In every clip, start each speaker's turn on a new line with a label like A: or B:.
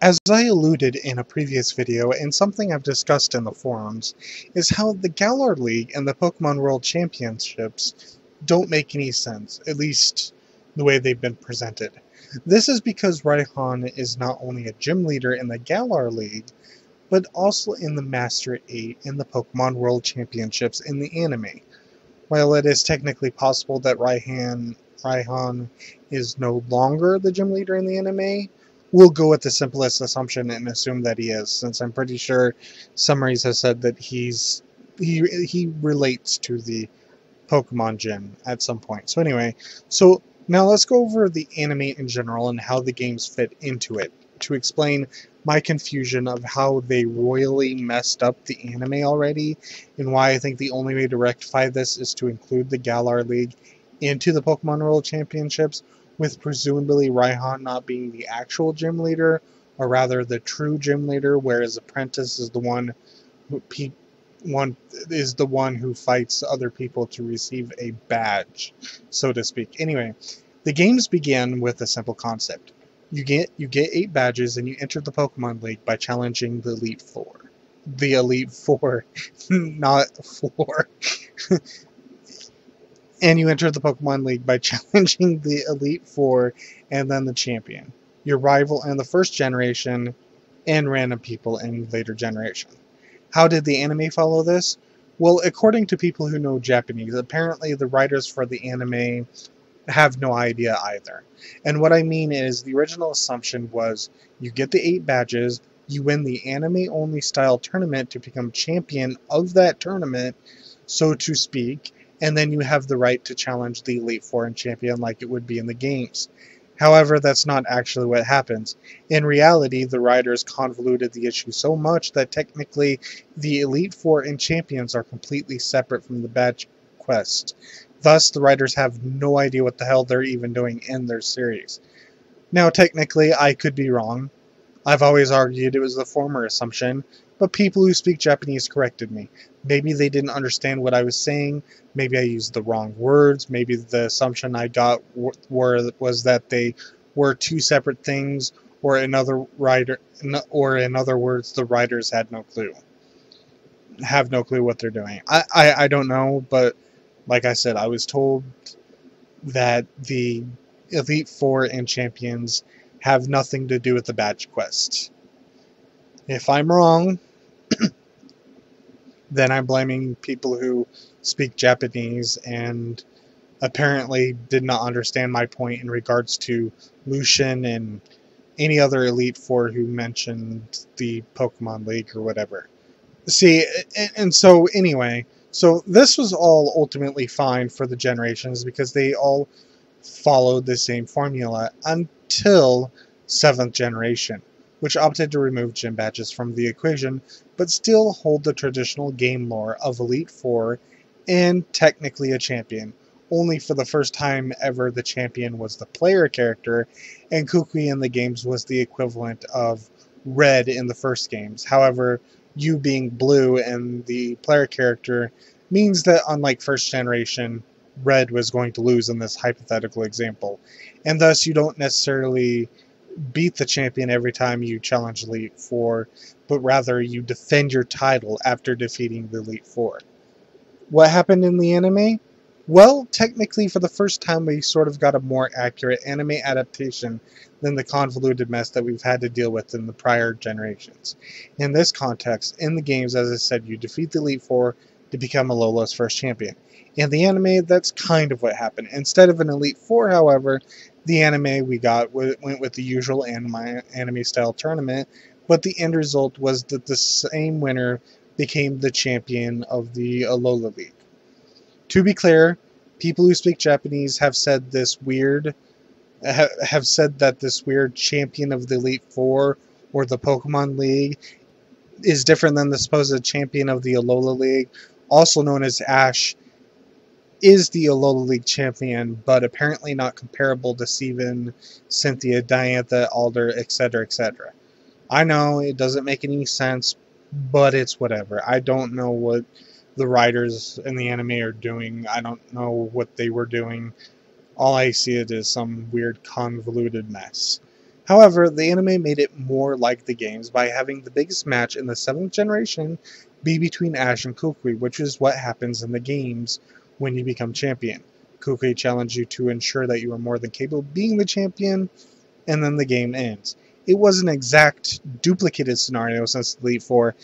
A: As I alluded in a previous video, and something I've discussed in the forums, is how the Galar League and the Pokemon World Championships don't make any sense, at least the way they've been presented. This is because Raihan is not only a gym leader in the Galar League, but also in the Master 8 in the Pokemon World Championships in the anime. While it is technically possible that Raihan, Raihan is no longer the gym leader in the anime, we'll go with the simplest assumption and assume that he is, since I'm pretty sure summaries have said that he's he he relates to the Pokemon gym at some point. So anyway, so now let's go over the anime in general and how the games fit into it to explain my confusion of how they royally messed up the anime already and why I think the only way to rectify this is to include the Galar League into the Pokemon World Championships with presumably Raihan not being the actual gym leader or rather the true gym leader whereas Apprentice is the one who pe- one is the one who fights other people to receive a badge, so to speak. Anyway, the games begin with a simple concept. You get you get eight badges and you enter the Pokemon League by challenging the Elite Four. The Elite Four, not four. and you enter the Pokemon League by challenging the Elite Four and then the champion, your rival in the first generation, and random people in later generation. How did the anime follow this? Well, according to people who know Japanese, apparently the writers for the anime have no idea either. And what I mean is, the original assumption was you get the eight badges, you win the anime only style tournament to become champion of that tournament, so to speak, and then you have the right to challenge the Elite Four and champion like it would be in the games. However, that's not actually what happens. In reality, the writers convoluted the issue so much that technically the Elite Four and Champions are completely separate from the badge quest. Thus, the writers have no idea what the hell they're even doing in their series. Now, technically, I could be wrong. I've always argued it was the former assumption, but people who speak Japanese corrected me. Maybe they didn't understand what I was saying. Maybe I used the wrong words. Maybe the assumption I got were was that they were two separate things, or another writer, or in other words, the writers had no clue, have no clue what they're doing. I, I, I don't know, but like I said, I was told that the Elite Four and Champions have nothing to do with the badge quest. If I'm wrong, then I'm blaming people who speak Japanese and apparently did not understand my point in regards to Lucian and any other Elite Four who mentioned the Pokemon League or whatever. See, and so anyway, so this was all ultimately fine for the generations because they all followed the same formula until 7th generation which opted to remove gym badges from the equation, but still hold the traditional game lore of Elite Four and technically a champion. Only for the first time ever, the champion was the player character, and Kukui in the games was the equivalent of red in the first games. However, you being blue and the player character means that, unlike first generation, red was going to lose in this hypothetical example, and thus you don't necessarily beat the champion every time you challenge Elite Four, but rather you defend your title after defeating the Elite Four. What happened in the anime? Well, technically, for the first time, we sort of got a more accurate anime adaptation than the convoluted mess that we've had to deal with in the prior generations. In this context, in the games, as I said, you defeat the Elite Four to become Alola's first champion. In the anime, that's kind of what happened. Instead of an Elite Four, however, the anime we got went with the usual anime, anime style tournament, but the end result was that the same winner became the champion of the Alola League. To be clear, people who speak Japanese have said this weird have said that this weird champion of the Elite Four or the Pokemon League is different than the supposed champion of the Alola League, also known as Ash, is the Alola League champion, but apparently not comparable to Steven, Cynthia, Diantha, Alder, etc., etc. I know it doesn't make any sense, but it's whatever. I don't know what the writers in the anime are doing. I don't know what they were doing. All I see it is some weird convoluted mess. However, the anime made it more like the games by having the biggest match in the 7th generation be between Ash and Kukui, which is what happens in the games when you become champion. Kukui challenges you to ensure that you are more than capable of being the champion, and then the game ends. It was an exact duplicated scenario since the Elite Four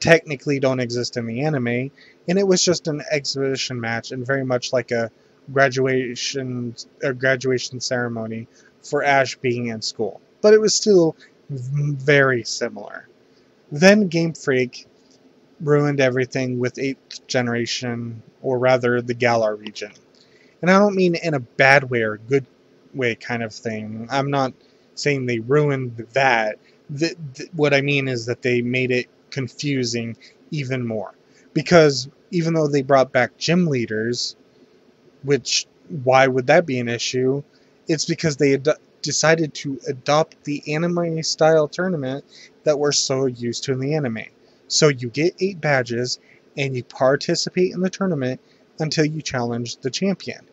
A: technically don't exist in the anime, and it was just an exhibition match and very much like a graduation a graduation ceremony for Ash being in school. But it was still very similar. Then Game Freak ruined everything with 8th generation, or rather the Galar region. And I don't mean in a bad way or good way kind of thing. I'm not saying they ruined that. The, the, what I mean is that they made it confusing even more. Because even though they brought back gym leaders, which why would that be an issue? It's because they decided to adopt the anime style tournament that we're so used to in the anime. So you get eight badges and you participate in the tournament until you challenge the champion.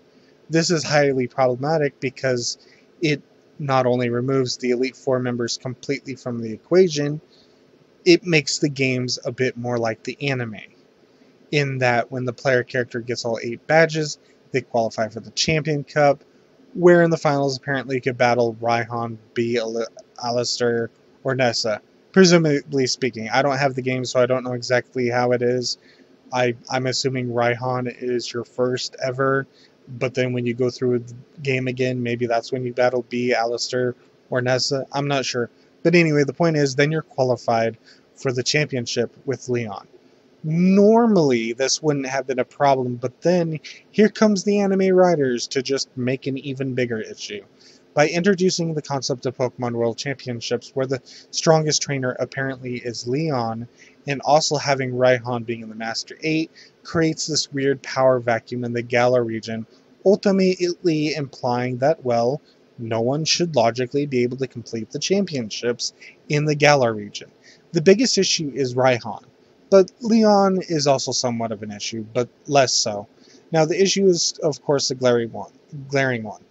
A: This is highly problematic because it not only removes the Elite Four members completely from the equation, it makes the games a bit more like the anime. In that, when the player character gets all eight badges, they qualify for the Champion Cup, where in the finals apparently you could battle Raihan, Bea, Allister, or Nessa. Presumably speaking, I don't have the game, so I don't know exactly how it is. I, I'm assuming Raihan is your first ever, but then when you go through the game again, maybe that's when you battle Bea, Allister, or Nessa. I'm not sure. But anyway, the point is, then you're qualified for the championship with Leon. Normally, this wouldn't have been a problem, but then here comes the anime writers to just make an even bigger issue. By introducing the concept of Pokemon World Championships, where the strongest trainer apparently is Leon, and also having Raihan being in the Master 8, creates this weird power vacuum in the Galar region, ultimately implying that, well, no one should logically be able to complete the championships in the Galar region. The biggest issue is Raihan, but Leon is also somewhat of an issue, but less so. Now the issue is of course the glaring one. Glaring one.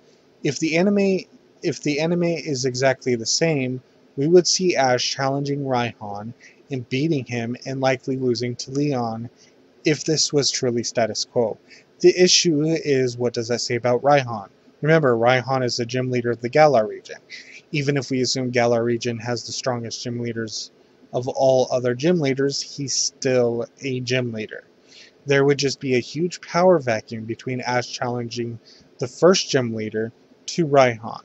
A: If the anime if the anime is exactly the same, we would see Ash challenging Raihan and beating him and likely losing to Leon if this was truly status quo. The issue is what does that say about Raihan? Remember, Raihan is the gym leader of the Galar region. Even if we assume Galar region has the strongest gym leaders of all other gym leaders, he's still a gym leader. There would just be a huge power vacuum between Ash challenging the first gym leader to Raihan.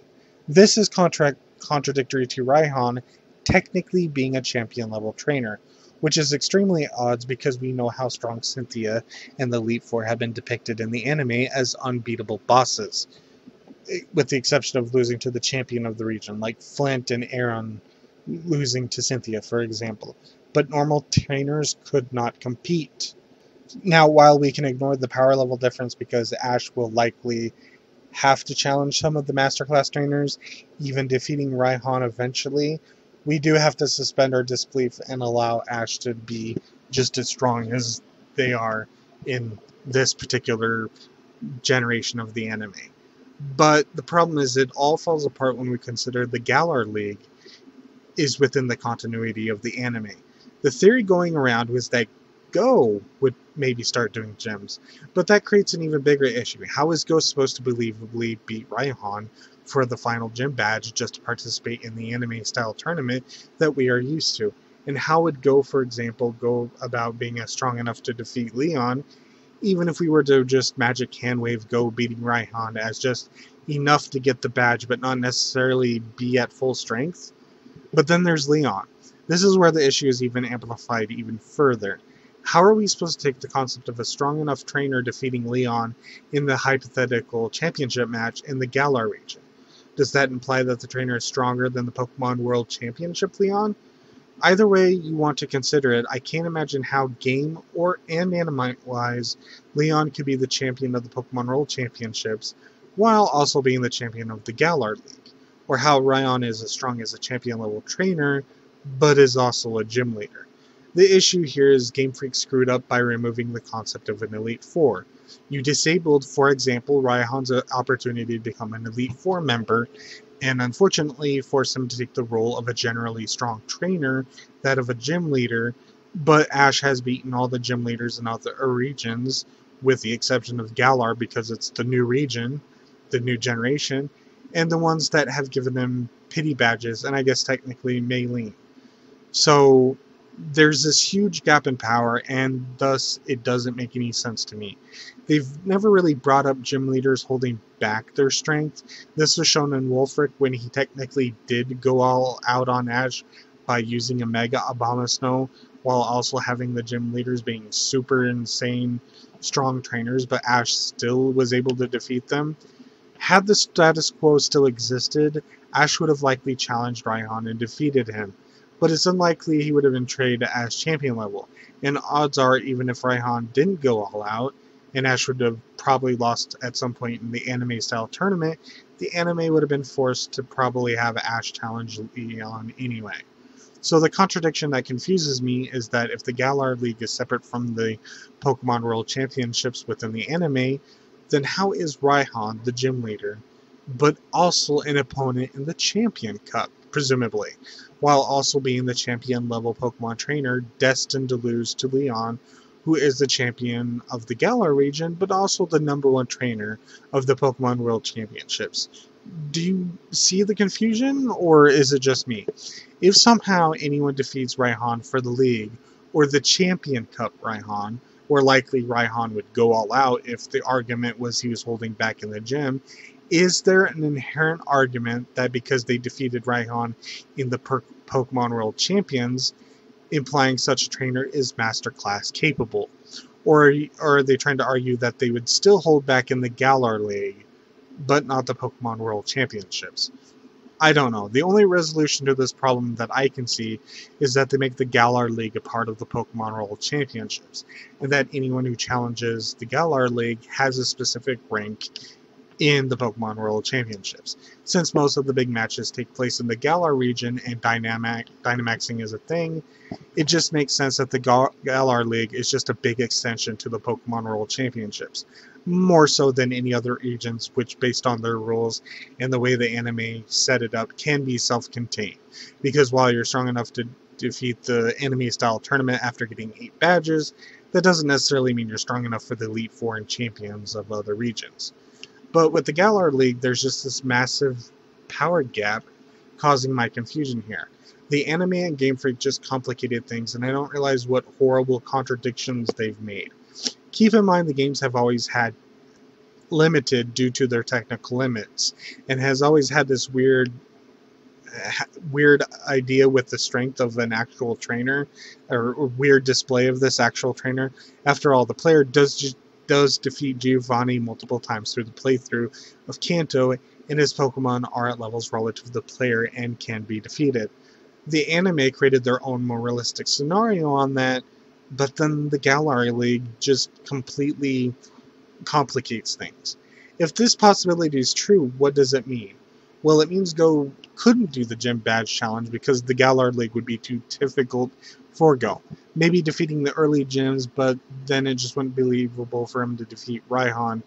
A: This is contra- contradictory to Raihan technically being a champion level trainer, which is extremely odds because we know how strong Cynthia and the Elite Four have been depicted in the anime as unbeatable bosses eh, with the exception of losing to the champion of the region, like Flint and Aaron losing to Cynthia, for example. But normal trainers could not compete. Now, while we can ignore the power level difference because Ash will likely have to challenge some of the Masterclass trainers, even defeating Raihan eventually, we do have to suspend our disbelief and allow Ash to be just as strong as they are in this particular generation of the anime. But the problem is it all falls apart when we consider the Galar League is within the continuity of the anime. The theory going around was that Go would maybe start doing gyms, but that creates an even bigger issue. How is Go supposed to believably beat Raihan for the final gym badge just to participate in the anime style tournament that we are used to? And how would Go, for example, go about being as strong enough to defeat Leon even if we were to just magic hand wave go beating Raihan as just enough to get the badge but not necessarily be at full strength. But then there's Leon. This is where the issue is even amplified even further. How are we supposed to take the concept of a strong enough trainer defeating Leon in the hypothetical championship match in the Galar region? Does that imply that the trainer is stronger than the Pokemon World Championship Leon? Either way you want to consider it, I can't imagine how game or and anime wise Leon could be the champion of the Pokemon World Championships while also being the champion of the Galar League, or how Raihan is as strong as a champion level trainer but is also a gym leader. The issue here is Game Freak screwed up by removing the concept of an Elite Four. You disabled, for example, Raihan's opportunity to become an Elite Four member and unfortunately forced him to take the role of a generally strong trainer, that of a gym leader. But Ash has beaten all the gym leaders in other regions, with the exception of Galar because it's the new region, the new generation, and the ones that have given him pity badges, and I guess technically Maylene. So there's this huge gap in power, and thus it doesn't make any sense to me. They've never really brought up gym leaders holding back their strength. This was shown in Wulfric when he technically did go all out on Ash by using a Mega Abomasnow while also having the gym leaders being super insane strong trainers, but Ash still was able to defeat them. Had the status quo still existed, Ash would have likely challenged Raihan and defeated him but it's unlikely he would have been traded as champion level. And odds are, even if Raihan didn't go all out, and Ash would have probably lost at some point in the anime style tournament, the anime would have been forced to probably have Ash challenge Leon anyway. So the contradiction that confuses me is that if the Galar League is separate from the Pokemon World Championships within the anime, then how is Raihan the gym leader, but also an opponent in the Champion Cup, presumably? while also being the champion level Pokemon trainer destined to lose to Leon, who is the champion of the Galar region, but also the number one trainer of the Pokemon World Championships. Do you see the confusion, or is it just me? If somehow anyone defeats Raihan for the league, or the Champion Cup Raihan, or likely Raihan would go all out if the argument was he was holding back in the gym, is there an inherent argument that because they defeated Raihan in the per- Pokemon World Champions, implying such a trainer is Master Class capable? Or, or are they trying to argue that they would still hold back in the Galar League, but not the Pokemon World Championships? I don't know. The only resolution to this problem that I can see is that they make the Galar League a part of the Pokemon World Championships, and that anyone who challenges the Galar League has a specific rank in the Pokemon World Championships. Since most of the big matches take place in the Galar region and dynamic Dynamaxing is a thing, it just makes sense that the Galar League is just a big extension to the Pokemon World Championships. More so than any other regions, which, based on their rules and the way the anime set it up, can be self contained. Because while you're strong enough to defeat the enemy style tournament after getting 8 badges, that doesn't necessarily mean you're strong enough for the Elite Four and champions of other regions. But with the Galar League, there's just this massive power gap causing my confusion here. The anime and Game Freak just complicated things, and I don't realize what horrible contradictions they've made. Keep in mind the games have always had limited due to their technical limits, and has always had this weird weird idea with the strength of an actual trainer or weird display of this actual trainer after all the player does does defeat Giovanni multiple times through the playthrough of Kanto, and his Pokemon are at levels relative to the player and can be defeated. The anime created their own more realistic scenario on that, but then the Galar League just completely complicates things. If this possibility is true, what does it mean? Well, it means Go couldn't do the Gym Badge Challenge because the Galar League would be too difficult for Go maybe defeating the early gyms, but then it just wouldn't be believable for him to defeat Raihan,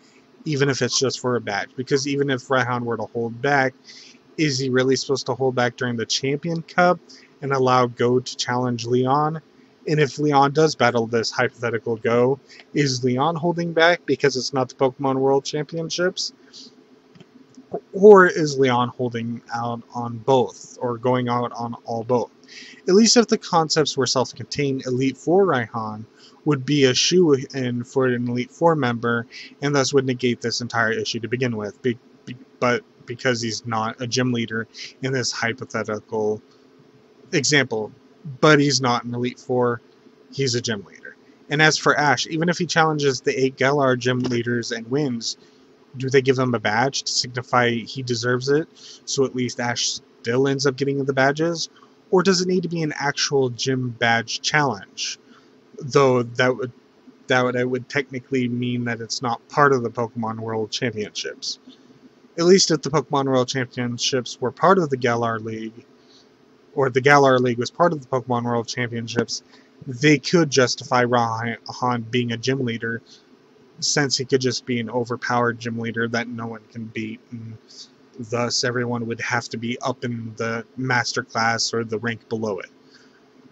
A: even if it's just for a badge. Because even if Raihan were to hold back, is he really supposed to hold back during the Champion Cup and allow Go to challenge Leon? And if Leon does battle this hypothetical Go, is Leon holding back because it's not the Pokemon World Championships? Or is Leon holding out on both, or going out on all both? At least if the concepts were self-contained, Elite Four Raihan would be a shoe-in for an Elite Four member, and thus would negate this entire issue to begin with. Be be but because he's not a gym leader in this hypothetical example, but he's not an Elite Four, he's a gym leader. And as for Ash, even if he challenges the eight Galar gym leaders and wins, do they give him a badge to signify he deserves it, so at least Ash still ends up getting the badges? Or does it need to be an actual gym badge challenge? Though that would that would, it would technically mean that it's not part of the Pokemon World Championships. At least if the Pokemon World Championships were part of the Galar League, or the Galar League was part of the Pokemon World Championships, they could justify Raihan being a gym leader, since he could just be an overpowered gym leader that no one can beat. And thus everyone would have to be up in the master class or the rank below it.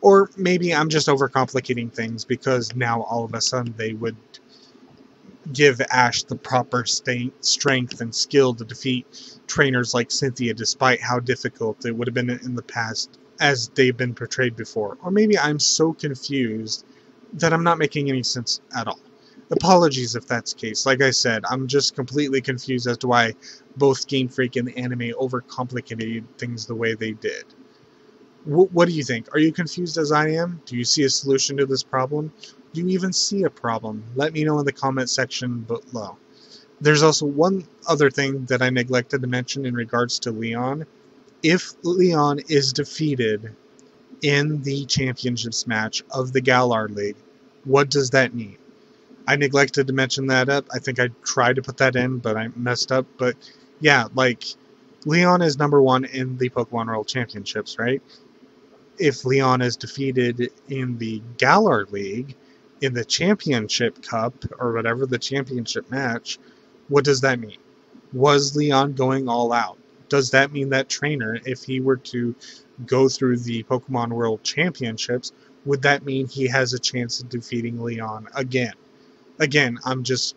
A: Or maybe I'm just overcomplicating things because now all of a sudden they would give Ash the proper strength and skill to defeat trainers like Cynthia despite how difficult it would have been in the past as they've been portrayed before. Or maybe I'm so confused that I'm not making any sense at all. Apologies if that's the case. Like I said, I'm just completely confused as to why both Game Freak and the anime overcomplicated things the way they did. W what do you think? Are you confused as I am? Do you see a solution to this problem? Do you even see a problem? Let me know in the comment section below. There's also one other thing that I neglected to mention in regards to Leon. If Leon is defeated in the championships match of the Galar League, what does that mean? I neglected to mention that up. I think I tried to put that in, but I messed up. But yeah, like Leon is number one in the Pokemon World Championships, right? If Leon is defeated in the Galar League, in the Championship Cup, or whatever, the championship match, what does that mean? Was Leon going all out? Does that mean that trainer, if he were to go through the Pokemon World Championships, would that mean he has a chance of defeating Leon again? Again, I'm just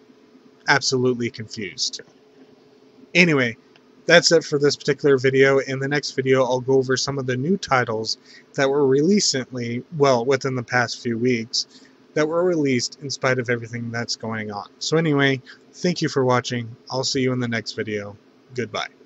A: absolutely confused. Anyway, that's it for this particular video. In the next video, I'll go over some of the new titles that were released recently, well, within the past few weeks, that were released in spite of everything that's going on. So anyway, thank you for watching. I'll see you in the next video. Goodbye.